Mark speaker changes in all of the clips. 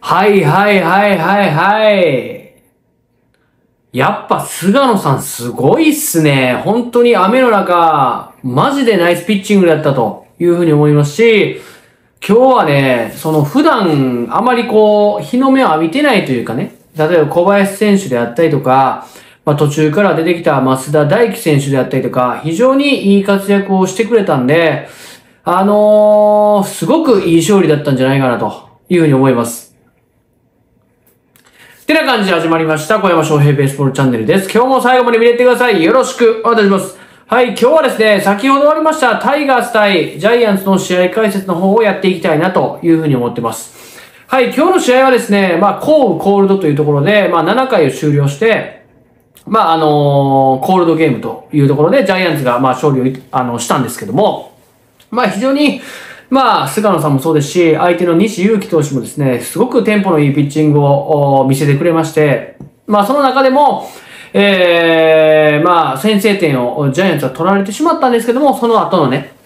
Speaker 1: はいはいはいはいはい。やっぱ菅野さんすごいっすね。本当に雨の中、マジでナイスピッチングだったというふうに思いますし、今日はね、その普段あまりこう、日の目を浴びてないというかね、例えば小林選手であったりとか、まあ途中から出てきた増田大輝選手であったりとか、非常にいい活躍をしてくれたんで、あのー、すごくいい勝利だったんじゃないかなというふうに思います。てな感じで始まりました、小山翔平ベースボールチャンネルです。今日も最後まで見れてください。よろしくお願いします。はい、今日はですね、先ほど終わりましたタイガース対ジャイアンツの試合解説の方をやっていきたいなというふうに思ってます。はい、今日の試合はですね、まあ、コールコールドというところで、まあ、7回を終了して、まあ、あのーコールドゲームというところで、ジャイアンツが、まあ、勝利を、あの、したんですけども、まあ、非常に、まあ、菅野さんもそうですし、相手の西祐希投手もですね、すごくテンポのいいピッチングを見せてくれまして、まあ、その中でも、えー、まあ、先制点をジャイアンツは取られてしまったんですけども、その後のね、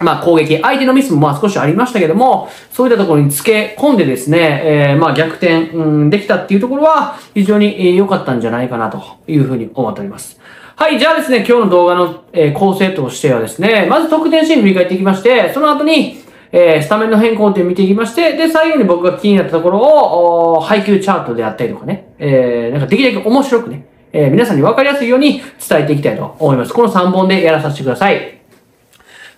Speaker 1: まあ攻撃、相手のミスもまあ少しありましたけども、そういったところにつけ込んでですね、えー、まあ逆転、うん、できたっていうところは非常に良かったんじゃないかなというふうに思っております。はい、じゃあですね、今日の動画の、え構成としてはですね、まず得点シーン振り返っていきまして、その後に、えー、スタメンの変更点を見ていきまして、で、最後に僕が気になったところを、配球チャートであったりとかね、えー、なんかできるだけ面白くね、えー、皆さんに分かりやすいように伝えていきたいと思います。この3本でやらさせてください。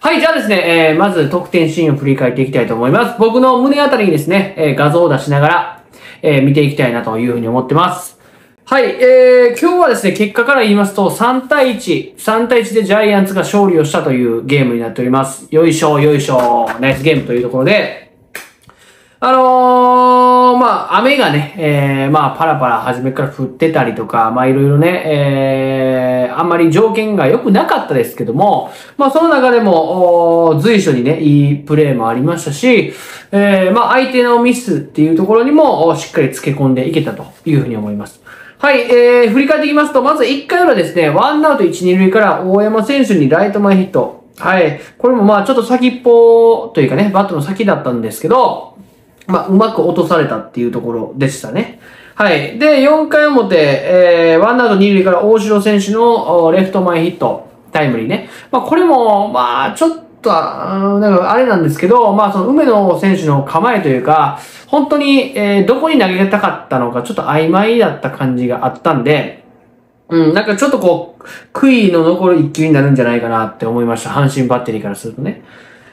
Speaker 1: はい、じゃあですね、えー、まず得点シーンを振り返っていきたいと思います。僕の胸あたりにですね、えー、画像を出しながら、えー、見ていきたいなというふうに思ってます。はい、えー、今日はですね、結果から言いますと、3対1、3対1でジャイアンツが勝利をしたというゲームになっております。よいしょ、よいしょ、ナイスゲームというところで、あのー、まあ、雨がね、えー、まあ、パラパラ初めから降ってたりとか、まあ、いろいろね、えー、あんまり条件が良くなかったですけども、まあ、その中でも、随所にね、いいプレーもありましたし、えー、まあ、相手のミスっていうところにも、しっかり付け込んでいけたというふうに思います。はい、えー、振り返っていきますと、まず1回裏ですね、ワンアウト1、2塁から大山選手にライト前ヒット。はい、これもまあ、ちょっと先っぽというかね、バットの先だったんですけど、まあ、うまく落とされたっていうところでしたね。はい。で、4回表、えー、ワンアウト2塁から大城選手のレフト前ヒット、タイムリーね。まあ、これも、まあ、ちょっと、あなんかあれなんですけど、まあ、その梅野選手の構えというか、本当に、えー、どこに投げたかったのか、ちょっと曖昧だった感じがあったんで、うん、なんかちょっとこう、悔いの残る一球になるんじゃないかなって思いました。阪神バッテリーからするとね。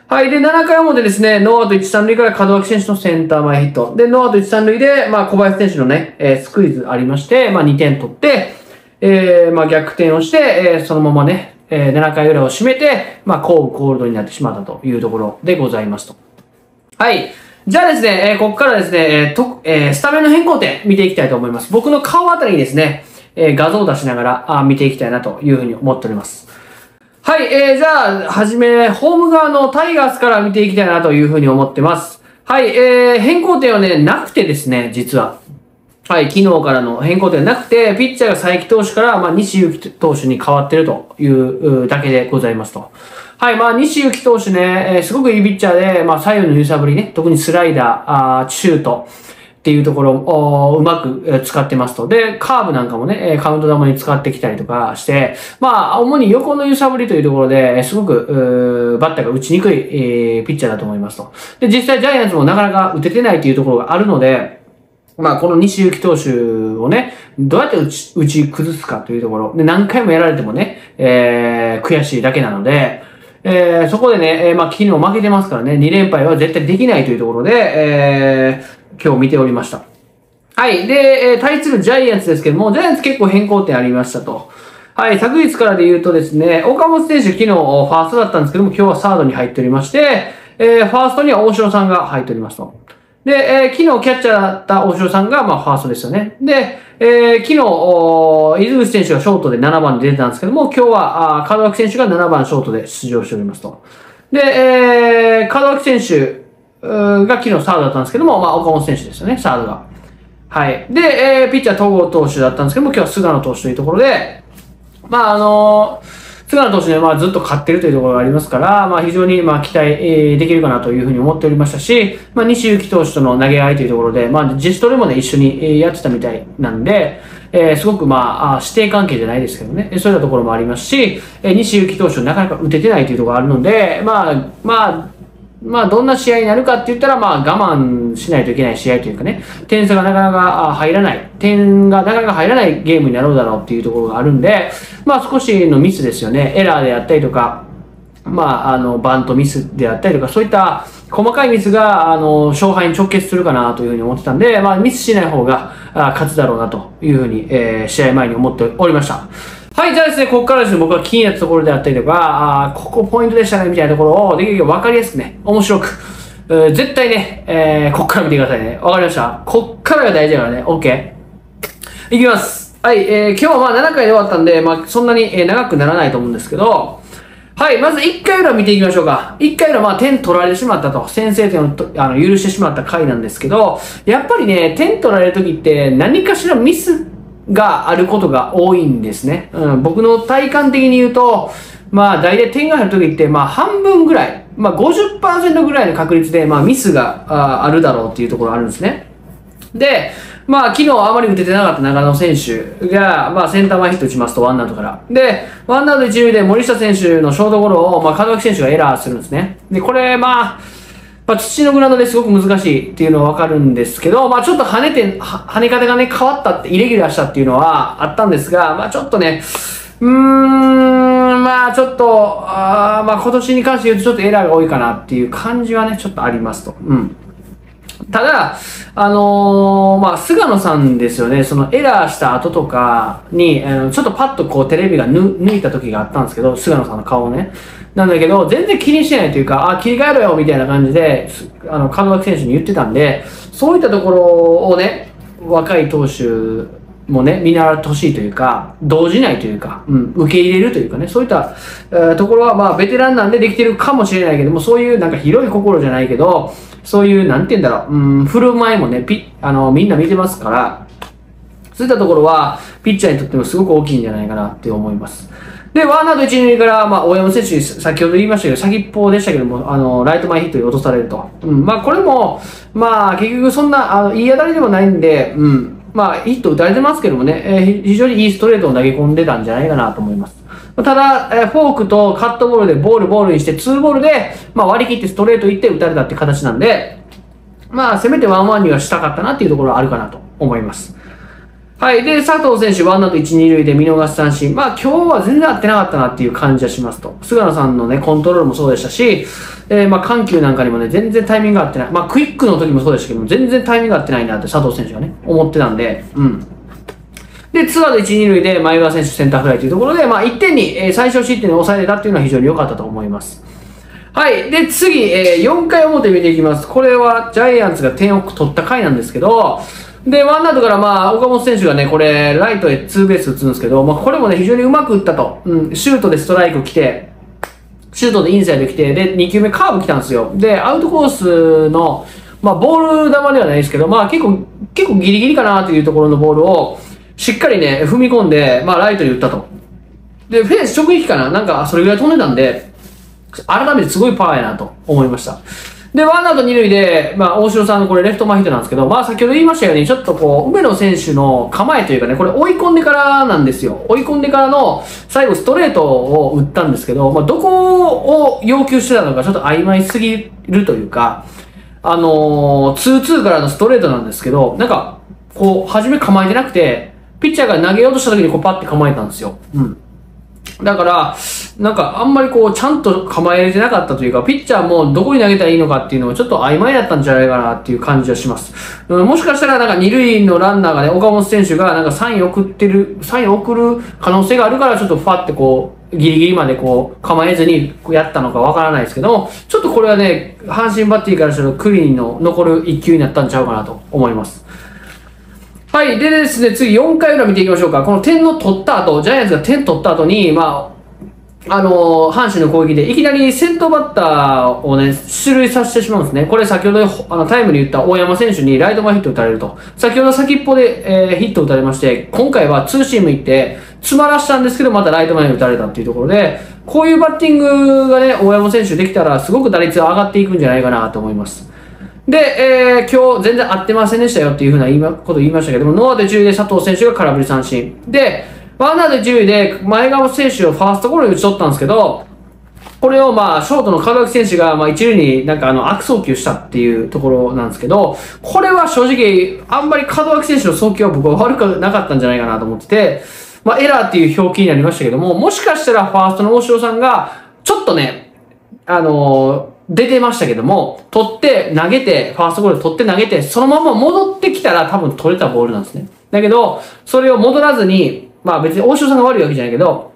Speaker 1: はい。で、7回表ですね、ノーアウト1、3塁から門脇選手のセンター前ヒット。で、ノーアウト1、3塁で、まあ、小林選手のね、えースクイズありまして、まあ、2点取って、えー、まあ、逆転をして、えーそのままね、えー7回裏を締めて、まあ、コールコールドになってしまったというところでございますと。はい。じゃあですね、えーここからですね、えーと、えースタメンの変更点見ていきたいと思います。僕の顔あたりにですね、えー画像を出しながらあ見ていきたいなというふうに思っております。はい、えー、じゃあ、はじめ、ホーム側のタイガースから見ていきたいなというふうに思ってます。はい、えー、変更点はね、なくてですね、実は。はい、昨日からの変更点はなくて、ピッチャーが佐伯投手から、まあ、西勇輝投手に変わってるというだけでございますと。はい、まあ、西勇輝投手ね、えーすごくいいピッチャーで、まあ、左右の揺さぶりね、特にスライダー、あーシュート、っていうところをうまく使ってますと。で、カーブなんかもね、カウント球に使ってきたりとかして、まあ、主に横の揺さぶりというところで、すごく、バッターが打ちにくい、えーピッチャーだと思いますと。で、実際ジャイアンツもなかなか打ててないというところがあるので、まあ、この西行投手をね、どうやって打ち、打ち崩すかというところ。で、何回もやられてもね、えー、悔しいだけなので、えー、そこでね、えーまあ、昨日負けてますからね、2連敗は絶対できないというところで、えー、今日見ておりました。はい。で、えー対するジャイアンツですけども、ジャイアンツ結構変更点ありましたと。はい。昨日からで言うとですね、岡本選手昨日ファーストだったんですけども、今日はサードに入っておりまして、えー、ファーストには大城さんが入っておりますと。で、えー昨日キャッチャーだった大城さんが、まあ、ファーストですよね。で、えー昨日、おー伊豆口選手がショートで7番で出てたんですけども、今日は、あー門脇選手が7番ショートで出場しておりますと。で、えー門脇選手が昨日サードだったんですけども、まあ、岡本選手ですよね、サードが。はい。で、えーピッチャー東郷投手だったんですけども、今日は菅野投手というところで、まあ、あのー菅野投手ね、まあずっと勝ってるというところがありますから、まあ非常にまあ期待、えーできるかなというふうに思っておりましたし、まあ西幸投手との投げ合いというところで、まあ自主トレもね、一緒にやってたみたいなんで、えーすごくまあ、あ師弟関係じゃないですけどね、そういったところもありますし、えー西幸投手なかなか打ててないというところがあるので、まあ、まあ、まあ、どんな試合になるかって言ったら、まあ、我慢しないといけない試合というかね、点差がなかなか入らない、点がなかなか入らないゲームになろうだろうっていうところがあるんで、まあ、少しのミスですよね、エラーであったりとか、まあ、あの、バントミスであったりとか、そういった細かいミスが、あの、勝敗に直結するかなというふうに思ってたんで、まあ、ミスしない方が、勝つだろうなというふうに、えー試合前に思っておりました。はい、じゃあですね、ここからですね、僕が気になったところであったりとか、あーここポイントでしたね、みたいなところを、できるだけ分かりやすくね、面白く、えー絶対ね、えーこっから見てくださいね。わかりましたこっからが大事だからね、OK? いきます。はい、えー今日はまあ7回で終わったんで、まあそんなにえー長くならないと思うんですけど、はい、まず1回裏見ていきましょうか。1回裏、まあ点取られてしまったと、先制点をあの許してしまった回なんですけど、やっぱりね、点取られる時って何かしらミスがあることが多いんですね。うん、僕の体感的に言うと、まあ大体点が入る時って、まあ半分ぐらい、まあ50%ぐらいの確率で、まあミスがあるだろうっていうところがあるんですね。で、まあ、昨日あまり打ててなかった長野選手が、まあ、センター前ヒット打ちますと、ワンアウトから。で、ワンアウト一塁で森下選手のショートゴロを、まあ、門脇選手がエラーするんですね。で、これ、まあ、まあ、土のグラウンドですごく難しいっていうのはわかるんですけど、まあ、ちょっと跳ねて、跳ね方がね、変わったって、イレギュラーしたっていうのはあったんですが、まあ、ちょっとね、うーん、まあ、ちょっと、あまあ、今年に関して言うとちょっとエラーが多いかなっていう感じはね、ちょっとありますと。うん。ただ、あのーまあ、菅野さんですよね、そのエラーした後とかに、あのちょっとパッとこうテレビが抜いた時があったんですけど、菅野さんの顔をね。なんだけど、全然気にしてないというか、あ、切り替えろよみたいな感じで、あの、門脇選手に言ってたんで、そういったところをね、若い投手もね、見習ってほしいというか、動じないというか、うん、受け入れるというかね、そういった、えーところは、まあ、ベテランなんでできてるかもしれないけども、そういうなんか広い心じゃないけど、そういう、なんて言うんだろう、うん、振る舞いもね、ピあの、みんな見てますから、そういったところは、ピッチャーにとってもすごく大きいんじゃないかなって思います。で、ワンアウト一塁から、まあ、大山選手に先ほど言いましたけど、先っぽでしたけども、あの、ライト前ヒットに落とされると。うん、まあ、これも、まあ、結局そんな、あの、言い当たりでもないんで、うん、まあ、ヒット打たれてますけどもね、えー非常にいいストレートを投げ込んでたんじゃないかなと思います。ただ、えーフォークとカットボールでボールボールにして、ツーボールで、まあ、割り切ってストレートいって打たれたって形なんで、まあ、せめてワンワンにはしたかったなっていうところはあるかなと思います。はい。で、佐藤選手、ワンアウト1、2塁で見逃し三振。まあ、今日は全然合ってなかったなっていう感じはしますと。菅野さんのね、コントロールもそうでしたし、えーまあ、緩急なんかにもね、全然タイミング合ってない。まあ、クイックの時もそうでしたけども、全然タイミング合ってないなって佐藤選手がね、思ってたんで、うん。で、ツアウト1、2塁で前川選手センターフライというところで、まあ、1点に、えー最小失点で抑えれたっていうのは非常に良かったと思います。はい。で、次、えー4回表見ていきます。これはジャイアンツが点を取った回なんですけど、で、ワンアウトから、まあ、岡本選手がね、これ、ライトへツーベース打つんですけど、まあ、これもね、非常にうまく打ったと。うん、シュートでストライク来て、シュートでインサイド来て、で、2球目カーブ来たんですよ。で、アウトコースの、まあ、ボール球ではないですけど、まあ、結構、結構ギリギリかなというところのボールを、しっかりね、踏み込んで、まあ、ライトに打ったと。で、フェンス直撃かななんか、それぐらい飛んでたんで、改めてすごいパワーやなと思いました。で、ワンアウト二塁で、まあ、大城さんのこれレフト前ヒットなんですけど、まあ、先ほど言いましたように、ちょっとこう、梅野選手の構えというかね、これ追い込んでからなんですよ。追い込んでからの、最後ストレートを打ったんですけど、まあ、どこを要求してたのかちょっと曖昧すぎるというか、あのー、2-2からのストレートなんですけど、なんか、こう、初め構えてなくて、ピッチャーが投げようとした時にこうパッて構えたんですよ。うん。だから、なんかあんまりこう、ちゃんと構えれてなかったというか、ピッチャーもどこに投げたらいいのかっていうのがちょっと曖昧だったんじゃないかなっていう感じはします。もしかしたらなんか二塁のランナーがね、岡本選手がなんかサイン送ってる、サイン送る可能性があるからちょっとファってこう、ギリギリまでこう、構えずにやったのかわからないですけども、ちょっとこれはね、阪神バッテリーからするとクリーンの残る一球になったんちゃうかなと思います。はい。でですね、次4回裏見ていきましょうか。この点の取った後、ジャイアンツが点取った後に、まあ、あの、阪神の攻撃で、いきなり先頭バッターをね、出塁させてしまうんですね。これ先ほど、あの、タイムに言った大山選手にライト前ヒット打たれると。先ほど先っぽで、えー、ヒット打たれまして、今回はツーシーム行って、詰まらしたんですけど、またライト前に打たれたっていうところで、こういうバッティングがね、大山選手できたら、すごく打率が上がっていくんじゃないかなと思います。で、えー、今日全然合ってませんでしたよっていうふうな言いまこと言いましたけども、ノアウト10で佐藤選手が空振り三振。で、ワンアウト10で前川選手をファーストゴロに打ち取ったんですけど、これをまあ、ショートの門脇選手がまあ一塁になんかあの悪送球したっていうところなんですけど、これは正直、あんまり門脇選手の送球は僕は悪くなかったんじゃないかなと思ってて、まあエラーっていう表記になりましたけども、もしかしたらファーストの大城さんが、ちょっとね、あのー、出てましたけども、取って投げて、ファーストゴール取って投げて、そのまま戻ってきたら多分取れたボールなんですね。だけど、それを戻らずに、まあ別に大城さんが悪いわけじゃないけど、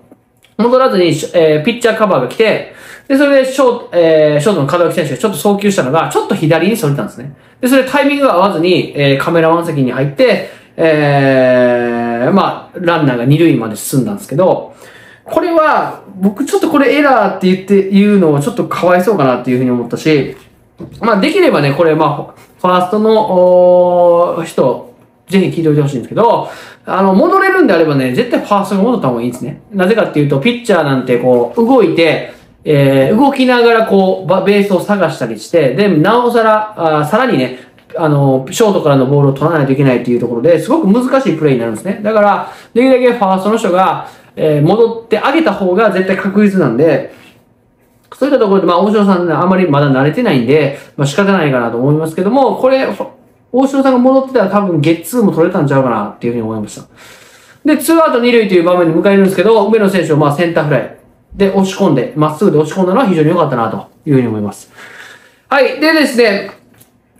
Speaker 1: 戻らずに、えー、ピッチャーカバーが来て、で、それでショート、えー、ショートの門脇選手がちょっと送球したのが、ちょっと左に反れたんですね。で、それタイミングが合わずに、えー、カメラマン席に入って、えー、まあ、ランナーが二塁まで進んだんですけど、これは、僕ちょっとこれエラーって言って、言うのをちょっとかわいそうかなっていうふうに思ったし、まあ、できればね、これ、まあ、ファーストの人、ぜひ聞いておいてほしいんですけど、あの、戻れるんであればね、絶対ファーストに戻った方がいいんですね。なぜかっていうと、ピッチャーなんてこう、動いて、えー、動きながらこう、ベースを探したりして、で、なおさら、あさらにね、あの、ショートからのボールを取らないといけないっていうところで、すごく難しいプレイになるんですね。だから、できるだけファーストの人が、えー、戻ってあげた方が絶対確実なんで、そういったところで、まあ、大城さん、ね、あまりまだ慣れてないんで、まあ仕方ないかなと思いますけども、これ、大城さんが戻ってたら多分ゲッツーも取れたんちゃうかなっていうふうに思いました。で、ツーアウト二塁という場面に迎えるんですけど、梅野選手をまあセンターフライで押し込んで、まっすぐで押し込んだのは非常に良かったなというふうに思います。はい。でですね、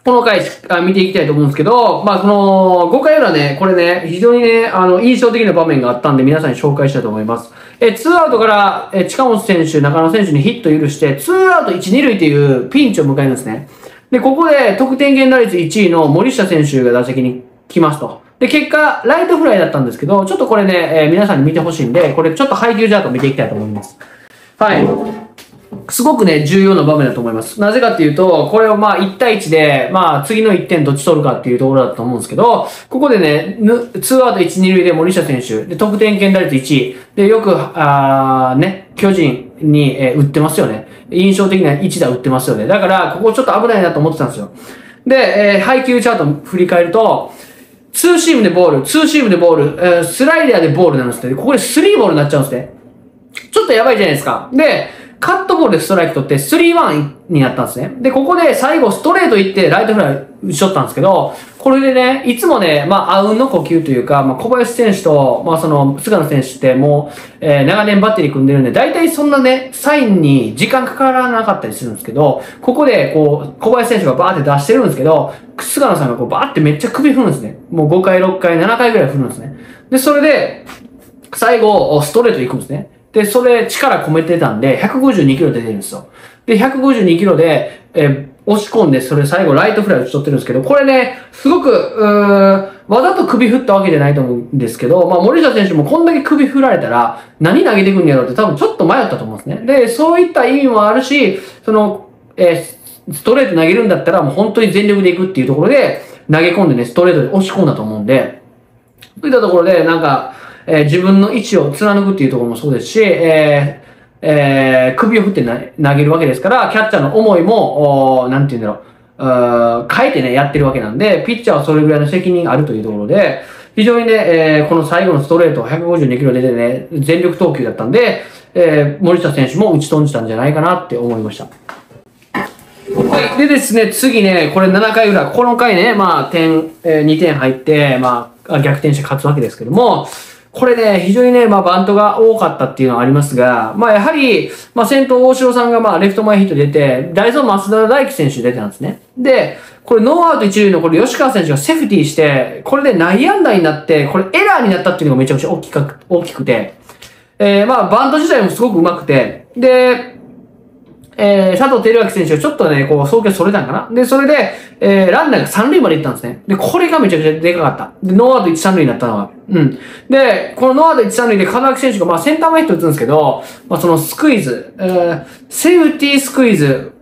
Speaker 1: この回あ見ていきたいと思うんですけど、まあ、この5回裏ね、これね、非常にね、あの、印象的な場面があったんで、皆さんに紹介したいと思います。え、ツーアウトから、え、近本選手、中野選手にヒット許して、ツーアウト1、2塁というピンチを迎えるんですね。で、ここで得点圏打率1位の森下選手が打席に来ますと。で、結果、ライトフライだったんですけど、ちょっとこれね、えー、皆さんに見てほしいんで、これちょっと配球チャート見ていきたいと思います。はい。すごくね、重要な場面だと思います。なぜかっていうと、これをまあ1対1で、まあ次の1点どっち取るかっていうところだと思うんですけど、ここでね、2アウト1、2塁で森下選手、で、得点圏打率1位、で、よく、あね、巨人に、えー、打ってますよね。印象的な1打打ってますよね。だから、ここちょっと危ないなと思ってたんですよ。で、えー、配球チャート振り返ると、ツーシームでボール、ツーシームでボール、えー、スライダーでボールなんですね。ここで3ボールになっちゃうんですね。ちょっとやばいじゃないですか。で、カットボールでストライク取って3-1になったんですね。で、ここで最後ストレート行ってライトフライ打ち取ったんですけど、これでね、いつもね、まあ、あうんの呼吸というか、まあ、小林選手と、まあ、その、菅野選手ってもう、えー、長年バッテリー組んでるんで、大体そんなね、サインに時間かからなかったりするんですけど、ここで、こう、小林選手がバーって出してるんですけど、菅野さんがこう、バーってめっちゃ首振るんですね。もう5回、6回、7回ぐらい振るんですね。で、それで、最後、ストレート行くんですね。で、それ力込めてたんで、152キロ出てるんですよ。で、152キロで、えー、押し込んで、それ最後ライトフライ打ち取ってるんですけど、これね、すごく、うーわざと首振ったわけじゃないと思うんですけど、まあ、森下選手もこんだけ首振られたら、何投げてくんやろうって多分ちょっと迷ったと思うんですね。で、そういった意味もあるし、その、えー、ストレート投げるんだったらもう本当に全力でいくっていうところで、投げ込んでね、ストレートで押し込んだと思うんで、そういったところで、なんか、えー、自分の位置を貫くっていうところもそうですし、えー、えー、首を振って投げるわけですから、キャッチャーの思いも、おなんて言うんだろう、変えてね、やってるわけなんで、ピッチャーはそれぐらいの責任があるというところで、非常にね、えー、この最後のストレート152キロ出てね、全力投球だったんで、えー、森下選手も打ち飛んじたんじゃないかなって思いました。はい。でですね、次ね、これ7回裏、この回ね、まあ、点、えー、2点入って、まあ、逆転して勝つわけですけども、これね、非常にね、まあバントが多かったっていうのはありますが、まあやはり、まあ先頭大城さんがまあレフト前ヒット出て、ダイソー松田大輝選手出てたんですね。で、これノーアウト一塁のこれ吉川選手がセーフティーして、これで内野安打になって、これエラーになったっていうのがめちゃくちゃ大きく、大きくて、えー、まあバント自体もすごく上手くて、で、えー、佐藤輝明選手がちょっとね、こう、送球それたんかな？で、それで、えー、ランナーが三塁まで行ったんですね。で、これがめちゃくちゃでかかった。で、ノーアウト1、3塁になったのは。うん。で、このノーアウト1、3塁で門脇選手が、まあ、センター前ヒット打つんですけど、まあ、そのスクイズ、えー、セーフティースクイズ、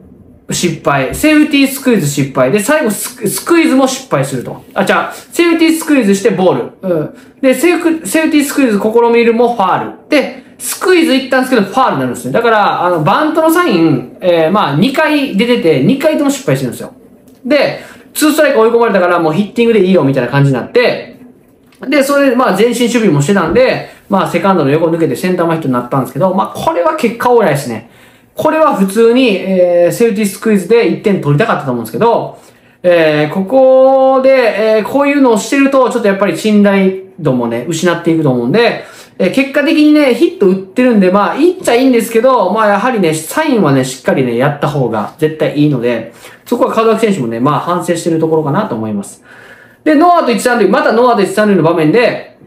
Speaker 1: 失敗。セーフティースクイズ失敗。で、最後スクイズも失敗すると。あ、じゃあ、セーフティースクイズしてボール。うん。で、セーフ、セーフティースクイズ試みるもファール。で、スクイズ行ったんですけど、ファールになるんですね。だから、あの、バントのサイン、えー、まあ、2回出てて、2回とも失敗してるんですよ。で、2ストライク追い込まれたから、もうヒッティングでいいよ、みたいな感じになって、で、それで、まあ、前進守備もしてたんで、まあ、セカンドの横抜けてセンター前ヒットになったんですけど、まあ、これは結果オーライですね。これは普通に、えー、セーフティスクイズで1点取りたかったと思うんですけど、えー、ここで、えー、こういうのをしてると、ちょっとやっぱり信頼度もね、失っていくと思うんで、え、結果的にね、ヒット打ってるんで、まあ、いいっちゃいいんですけど、まあ、やはりね、サインはね、しっかりね、やった方が絶対いいので、そこは門脇選手もね、まあ、反省してるところかなと思います。で、ノーアウト1、3塁、またノーアウト1、3塁の場面で、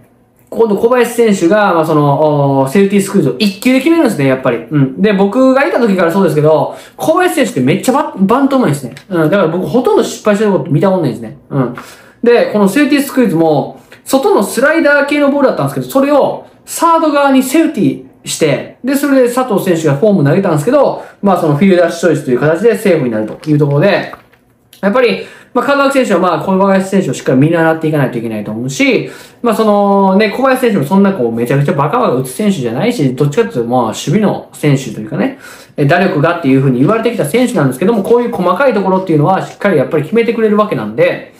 Speaker 1: 今度小林選手が、まあ、その、セーフティースクイズを1球で決めるんですね、やっぱり。うん。で、僕がいた時からそうですけど、小林選手ってめっちゃババントうまいですね。うん。だから僕ほとんど失敗してること見たことないですね。うん。で、このセーフティースクイズも、外のスライダー系のボールだったんですけど、それをサード側にセーフティーして、で、それで佐藤選手がフォーム投げたんですけど、まあそのフィールダーチョイスという形でセーフになるというところで、やっぱり、まあ、門脇選手はまあ、小林選手をしっかり見習っていかないといけないと思うし、まあ、そのね、小林選手もそんなこう、めちゃくちゃバカバカ打つ選手じゃないし、どっちかっていうと、まあ、守備の選手というかね、打力がっていうふうに言われてきた選手なんですけども、こういう細かいところっていうのは、しっかりやっぱり決めてくれるわけなんで、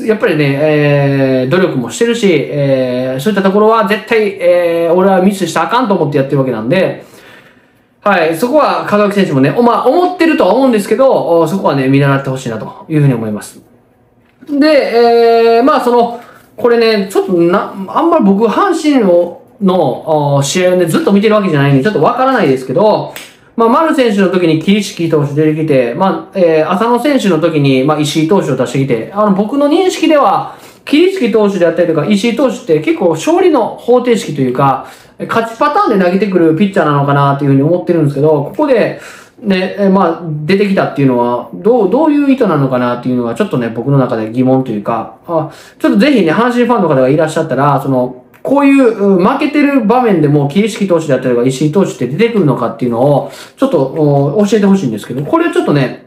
Speaker 1: やっぱりね、えー、努力もしてるし、えー、そういったところは絶対、えー、俺はミスしたあかんと思ってやってるわけなんで、はい、そこは門脇選手もね、おまあ、思ってるとは思うんですけど、そこはね、見習ってほしいなというふうに思います。で、えー、まあ、その、これね、ちょっとな、あんまり僕、阪神のの試合をね、ずっと見てるわけじゃないんで、ちょっとわからないですけど、まあ、丸選手の時に桐敷投手出てきて、まあ、えー、浅野選手の時に、まあ、石井投手を出してきて、あの、僕の認識では、桐敷投手であったりとか、石井投手って結構勝利の方程式というか、勝ちパターンで投げてくるピッチャーなのかなっていうふうに思ってるんですけど、ここで、ね、えまあ、出てきたっていうのは、どう、どういう意図なのかなっていうのが、ちょっとね、僕の中で疑問というか、あちょっとぜひね、阪神ファンの方がいらっしゃったら、その、こういう負けてる場面でも、桐敷投手であったりとか、石井投手って出てくるのかっていうのを、ちょっと教えてほしいんですけど、これちょっとね、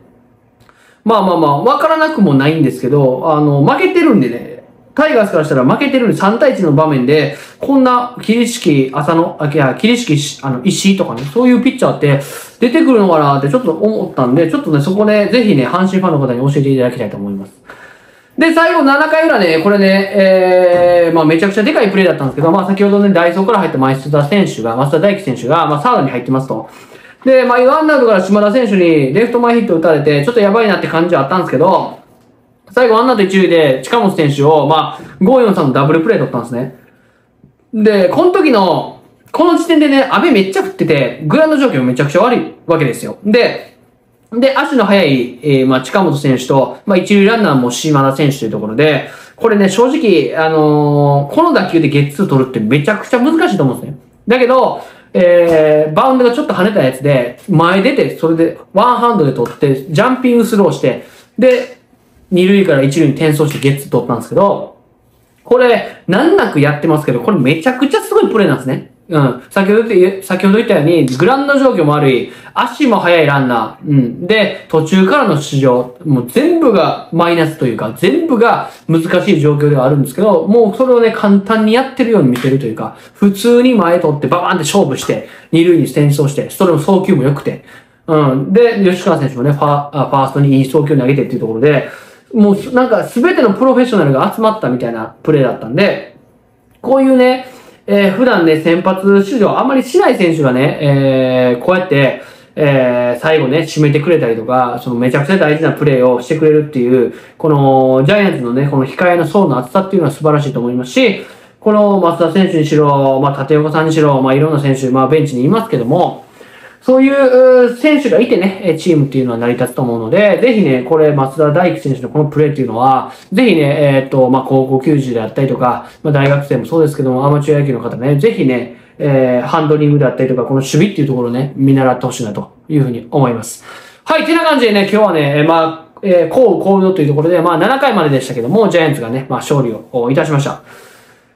Speaker 1: まあまあまあ、わからなくもないんですけど、あの、負けてるんでね、タイガースからしたら負けてるんで3対1の場面で、こんな、桐敷、浅野、あ、いや、桐敷、あの、石井とかね、そういうピッチャーって出てくるのかなってちょっと思ったんで、ちょっとね、そこで、ぜひね、阪神ファンの方に教えていただきたいと思います。で、最後7回裏ね、これね、えー、まあめちゃくちゃでかいプレーだったんですけど、まあ先ほどね、ダイソーから入った増田選手が、増田大輝選手が、まあサードに入ってますと。で、まあワンアウトから島田選手にレフト前ヒット打たれて、ちょっとやばいなって感じはあったんですけど、最後ワンアウト一塁で近本選手を、まあ、5-4-3のダブルプレー取ったんですね。で、この時の、この時点でね、雨めっちゃ降ってて、グラウンド状況めちゃくちゃ悪いわけですよ。で、で、足の速い、えー、まあ、近本選手と、まあ、一塁ランナーも島田選手というところで、これね、正直、あのー、この打球でゲッツー取るってめちゃくちゃ難しいと思うんですね。だけど、えー、バウンドがちょっと跳ねたやつで、前出て、それでワンハンドで取って、ジャンピングスローして、で、二塁から一塁に転送してゲッツー取ったんですけど、これ、難なくやってますけど、これめちゃくちゃすごいプレーなんですね。うん。先ほど言先ほど言ったように、グランド状況も悪い、足も速いランナー、うん。で、途中からの出場、もう全部がマイナスというか、全部が難しい状況ではあるんですけど、もうそれをね、簡単にやってるように見せるというか、普通に前取ってババーンって勝負して、二塁に転送して、それも送球も良くて、うん。で、吉川選手もね、ファファーストにいい送球投げてっていうところで、もうなんか全てのプロフェッショナルが集まったみたいなプレーだったんで、こういうね、えー、普段ね、先発出場あんまりしない選手がね、えー、こうやって、えー、最後ね、締めてくれたりとか、そのめちゃくちゃ大事なプレーをしてくれるっていう、このジャイアンツのね、この控えの層の厚さっていうのは素晴らしいと思いますし、この松田選手にしろ、まあ、立岡さんにしろ、まあ、いろんな選手、まあ、ベンチにいますけども、そういう選手がいてね、チームっていうのは成り立つと思うので、ぜひね、これ、松田大輝選手のこのプレーっていうのは、ぜひね、えっ、ー、と、まあ、高校球児であったりとか、まあ、大学生もそうですけども、アマチュア野球の方ね、ぜひね、えー、ハンドリングであったりとか、この守備っていうところね、見習ってほしいなというふうに思います。はい、てな感じでね、今日はねえ、まあ、えー、こう、こうよというところで、まあ、7回まででしたけども、ジャイアンツがね、まあ、勝利をいたしました。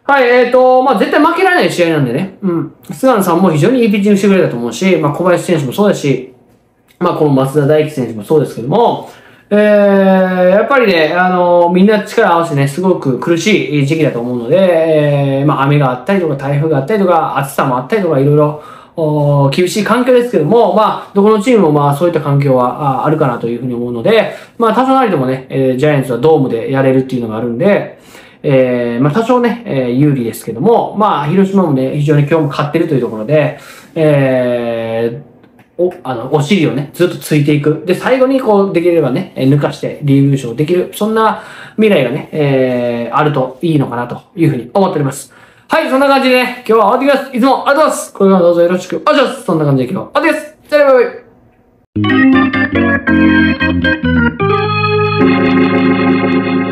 Speaker 1: はい、えっ、ー、と、まあ、絶対負けられない試合なんでね、うん。菅野さんも非常にいいピッチングしてくれたと思うし、まあ、小林選手もそうだし、まあ、この松田大輝選手もそうですけども、えー、やっぱりね、あのー、みんな力合わせてね、すごく苦しい時期だと思うので、えー、まあ、雨があったりとか、台風があったりとか、暑さもあったりとか、いろいろ、お厳しい環境ですけども、まあ、どこのチームもまあ、そういった環境はあるかなというふうに思うので、まあ、多少なりともね、えー、ジャイアンツはドームでやれるっていうのがあるんで、えー、まあ、多少ね、えー、有利ですけども、まあ、広島もね、非常に今日も勝ってるというところで、えー、お、あの、お尻をね、ずっとついていく。で、最後にこう、できればね、抜かしてリーグ優勝できる。そんな未来がね、えー、あるといいのかなというふうに思っております。はい、そんな感じでね、今日は終わってきます。いつもありがとうございます。これからどうぞよろしくお願いします。そんな感じで今日は終わってきます。じゃあね、バイバイ。